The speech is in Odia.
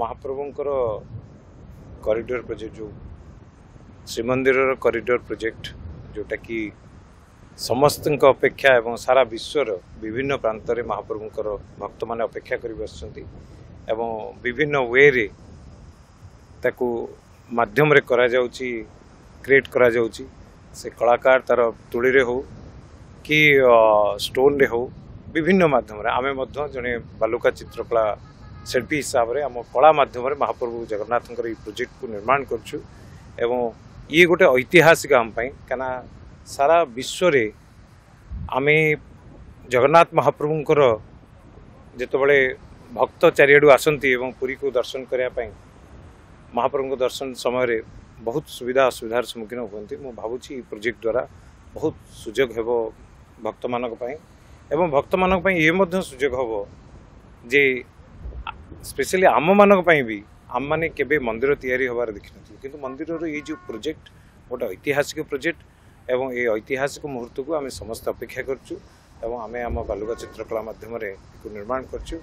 ମହାପ୍ରଭୁଙ୍କର କରିଡର ପ୍ରୋଜେକ୍ଟ ଯେଉଁ ଶ୍ରୀମନ୍ଦିରର କରିଡର ପ୍ରୋଜେକ୍ଟ ଯେଉଁଟାକି ସମସ୍ତଙ୍କ ଅପେକ୍ଷା ଏବଂ ସାରା ବିଶ୍ୱର ବିଭିନ୍ନ ପ୍ରାନ୍ତରେ ମହାପ୍ରଭୁଙ୍କର ଭକ୍ତମାନେ ଅପେକ୍ଷା କରି ବସିଛନ୍ତି ଏବଂ ବିଭିନ୍ନ ୱେରେ ତାକୁ ମାଧ୍ୟମରେ କରାଯାଉଛି କ୍ରିଏଟ୍ କରାଯାଉଛି। ସେ କଳାକାର ତାର ତୁଳିରେ ହେଉ କି ଷ୍ଟୋନ୍ରେ ହେଉ ବିଭିନ୍ନ ମାଧ୍ୟମରେ। ଆମେ ମଧ୍ୟ ଜଣେ ବାଲୁକା ଚିତ୍ରକଳା ଶିଳ୍ପୀ ହିସାବରେ ଆମ କଳା ମାଧ୍ୟମରେ ମହାପ୍ରଭୁ ଜଗନ୍ନାଥଙ୍କର ଏଇ ପ୍ରୋଜେକ୍ଟକୁ ନିର୍ମାଣ କରୁଛୁ ଏବଂ ଇଏ ଗୋଟେ ଐତିହାସିକ ଆମ ପାଇଁ। କାହିଁକିନା ସାରା ବିଶ୍ୱରେ ଆମେ ଜଗନ୍ନାଥ ମହାପ୍ରଭୁଙ୍କର ଯେତେବେଳେ ଭକ୍ତ ଚାରିଆଡ଼ୁ ଆସନ୍ତି ଏବଂ ପୁରୀକୁ ଦର୍ଶନ କରିବା ପାଇଁ ମହାପ୍ରଭୁଙ୍କ ଦର୍ଶନ ସମୟରେ ବହୁତ ସୁବିଧା ଅସୁବିଧାର ସମ୍ମୁଖୀନ ହୁଅନ୍ତି। ମୁଁ ଭାବୁଛି ଏଇ ପ୍ରୋଜେକ୍ଟ ଦ୍ୱାରା ବହୁତ ସୁଯୋଗ ହେବ ଭକ୍ତମାନଙ୍କ ପାଇଁ। ଏବଂ ଭକ୍ତମାନଙ୍କ ପାଇଁ ଇଏ ମଧ୍ୟ ସୁଯୋଗ ହେବ ଯେ ସ୍ପେଶାଲି ଆମମାନଙ୍କ ପାଇଁ ବି ଆମମାନେ କେବେ ମନ୍ଦିର ତିଆରି ହେବାର ଦେଖିନଥିଲୁ। କିନ୍ତୁ ମନ୍ଦିରର ଏଇ ଯେଉଁ ପ୍ରୋଜେକ୍ଟ ଗୋଟେ ଐତିହାସିକ ପ୍ରୋଜେକ୍ଟ ଏବଂ এই ଐତିହାସିକ ମୁହୂର୍ତ୍ତକୁ ଆମେ ସମସ୍ତେ ଅପେକ୍ଷା କରୁଛୁ ଏବଂ ଆମେ ଆମ ବାଲୁକା ଚିତ୍ରକଳା ମାଧ୍ୟମରେ ନିର୍ମାଣ କରୁଛୁ।